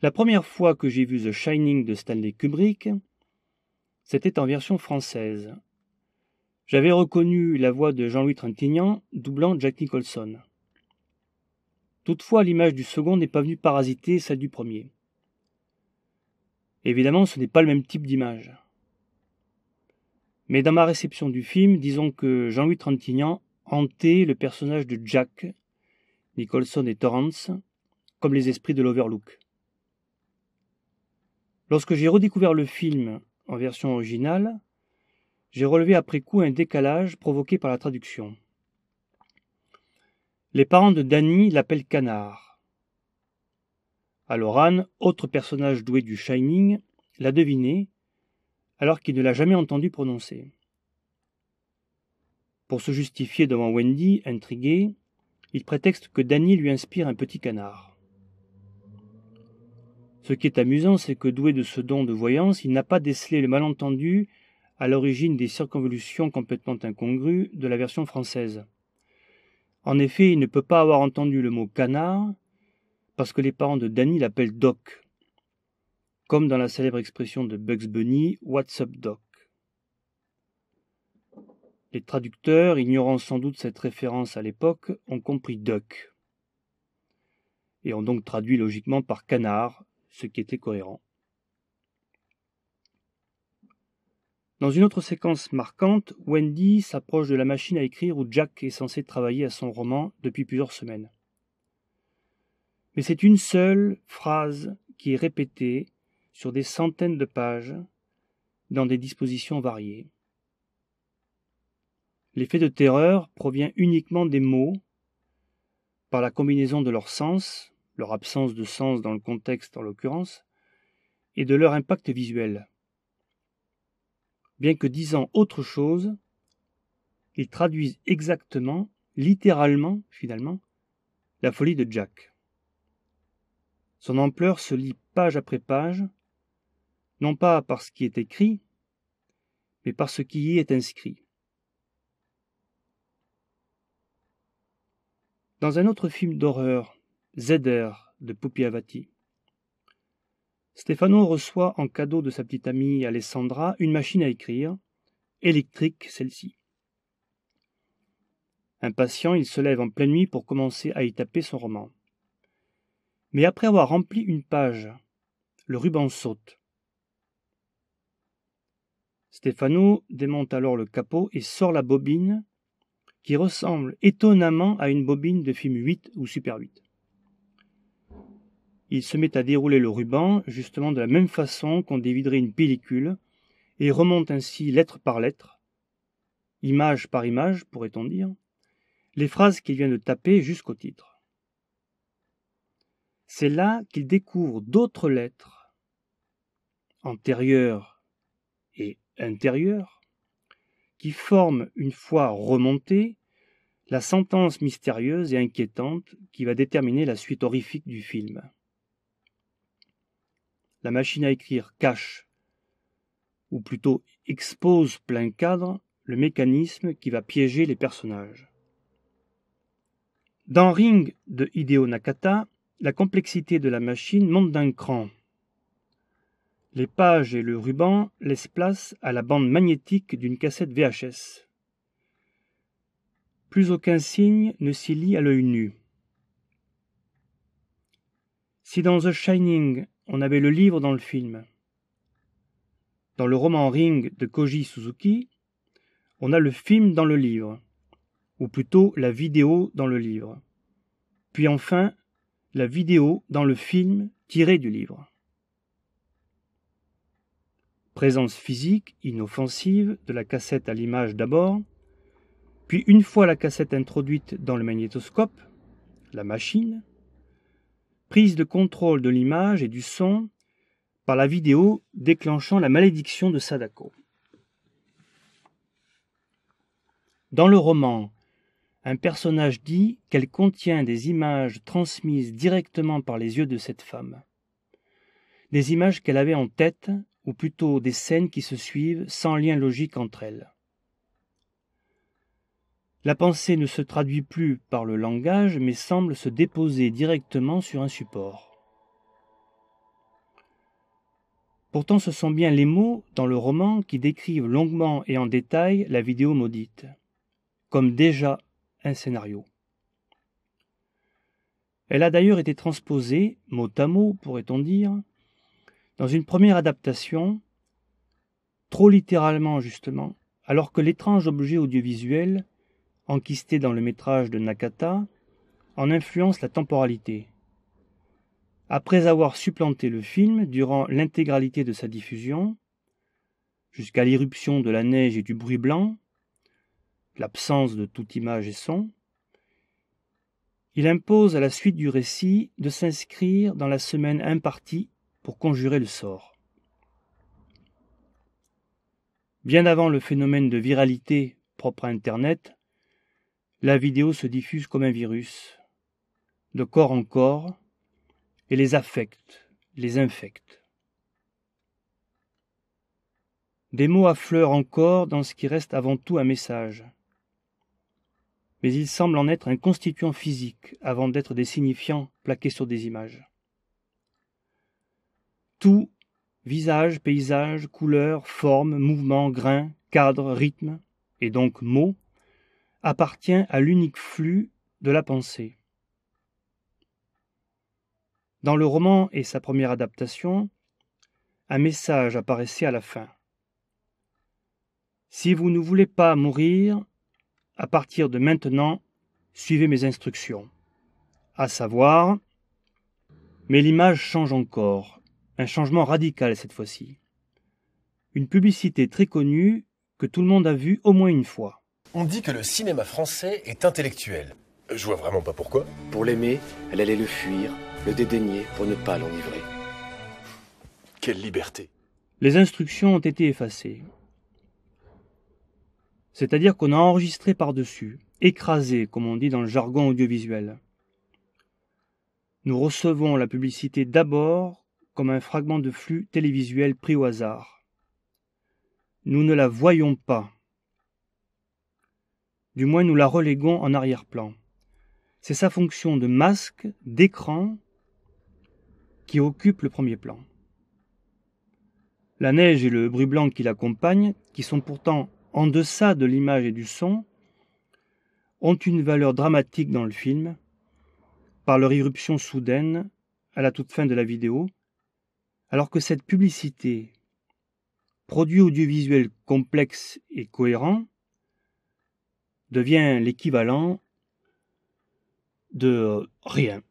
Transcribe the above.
La première fois que j'ai vu The Shining de Stanley Kubrick, c'était en version française. J'avais reconnu la voix de Jean-Louis Trintignant doublant Jack Nicholson. Toutefois, l'image du second n'est pas venue parasiter celle du premier. Évidemment, ce n'est pas le même type d'image. Mais dans ma réception du film, disons que Jean-Louis Trintignant hantait le personnage de Jack, Nicholson et Torrance, comme les esprits de l'Overlook. Lorsque j'ai redécouvert le film en version originale, j'ai relevé après coup un décalage provoqué par la traduction. Les parents de Danny l'appellent Canard. Alors autre personnage doué du Shining, l'a deviné, alors qu'il ne l'a jamais entendu prononcer. Pour se justifier devant Wendy, intrigué, il prétexte que Danny lui inspire un petit canard. Ce qui est amusant, c'est que doué de ce don de voyance, il n'a pas décelé le malentendu à l'origine des circonvolutions complètement incongrues de la version française. En effet, il ne peut pas avoir entendu le mot canard parce que les parents de Danny l'appellent Doc, comme dans la célèbre expression de Bugs Bunny What's up, Doc? Les traducteurs, ignorant sans doute cette référence à l'époque, ont compris Duck et ont donc traduit logiquement par canard, ce qui était cohérent. Dans une autre séquence marquante, Wendy s'approche de la machine à écrire où Jack est censé travailler à son roman depuis plusieurs semaines. Mais c'est une seule phrase qui est répétée sur des centaines de pages dans des dispositions variées. L'effet de terreur provient uniquement des mots, par la combinaison de leur sens, leur absence de sens dans le contexte en l'occurrence, et de leur impact visuel. Bien que disant autre chose, ils traduisent exactement, littéralement finalement, la folie de Jack. Son ampleur se lit page après page, non pas par ce qui est écrit, mais par ce qui y est inscrit. Dans un autre film d'horreur, Zeder de Pupi Avati. Stefano reçoit en cadeau de sa petite amie Alessandra une machine à écrire, électrique celle-ci. Impatient, il se lève en pleine nuit pour commencer à y taper son roman. Mais après avoir rempli une page, le ruban saute. Stefano démonte alors le capot et sort la bobine qui ressemble étonnamment à une bobine de film 8 ou Super 8. Il se met à dérouler le ruban, justement de la même façon qu'on déviderait une pellicule, et remonte ainsi lettre par lettre, image par image, pourrait-on dire, les phrases qu'il vient de taper jusqu'au titre. C'est là qu'il découvre d'autres lettres, antérieures et intérieures, qui forment, une fois remontées, la sentence mystérieuse et inquiétante qui va déterminer la suite horrifique du film la machine à écrire cache, ou plutôt expose plein cadre, le mécanisme qui va piéger les personnages. Dans Ring de Hideo Nakata, la complexité de la machine monte d'un cran. Les pages et le ruban laissent place à la bande magnétique d'une cassette VHS. Plus aucun signe ne s'y lit à l'œil nu. Si dans The Shining on avait le livre dans le film. Dans le roman Ring de Koji Suzuki, on a le film dans le livre, ou plutôt la vidéo dans le livre. Puis enfin, la vidéo dans le film tiré du livre. Présence physique, inoffensive, de la cassette à l'image d'abord, puis une fois la cassette introduite dans le magnétoscope, la machine, prise de contrôle de l'image et du son par la vidéo déclenchant la malédiction de Sadako. Dans le roman, un personnage dit qu'elle contient des images transmises directement par les yeux de cette femme. Des images qu'elle avait en tête, ou plutôt des scènes qui se suivent sans lien logique entre elles. La pensée ne se traduit plus par le langage, mais semble se déposer directement sur un support. Pourtant ce sont bien les mots dans le roman qui décrivent longuement et en détail la vidéo maudite, comme déjà un scénario. Elle a d'ailleurs été transposée, mot à mot pourrait-on dire, dans une première adaptation, trop littéralement justement, alors que l'étrange objet audiovisuel, enquisté dans le métrage de Nakata, en influence la temporalité. Après avoir supplanté le film durant l'intégralité de sa diffusion, jusqu'à l'irruption de la neige et du bruit blanc, l'absence de toute image et son, il impose à la suite du récit de s'inscrire dans la semaine impartie pour conjurer le sort. Bien avant le phénomène de viralité propre à Internet, la vidéo se diffuse comme un virus, de corps en corps, et les affecte, les infecte. Des mots affleurent encore dans ce qui reste avant tout un message mais il semble en être un constituant physique avant d'être des signifiants plaqués sur des images. Tout, visage, paysage, couleur, forme, mouvement, grain, cadre, rythme, et donc mot, appartient à l'unique flux de la pensée. Dans le roman et sa première adaptation, un message apparaissait à la fin. Si vous ne voulez pas mourir, à partir de maintenant, suivez mes instructions. À savoir, mais l'image change encore, un changement radical cette fois-ci. Une publicité très connue que tout le monde a vue au moins une fois. On dit que le cinéma français est intellectuel. Je vois vraiment pas pourquoi. Pour l'aimer, elle allait le fuir, le dédaigner pour ne pas l'enivrer. Quelle liberté. Les instructions ont été effacées c'est-à-dire qu'on a enregistré par-dessus, écrasé, comme on dit dans le jargon audiovisuel. Nous recevons la publicité d'abord comme un fragment de flux télévisuel pris au hasard. Nous ne la voyons pas. Du moins nous la reléguons en arrière-plan. C'est sa fonction de masque, d'écran, qui occupe le premier plan. La neige et le bruit blanc qui l'accompagnent, qui sont pourtant en deçà de l'image et du son, ont une valeur dramatique dans le film, par leur irruption soudaine à la toute fin de la vidéo, alors que cette publicité, produit audiovisuel complexe et cohérent, devient l'équivalent de rien.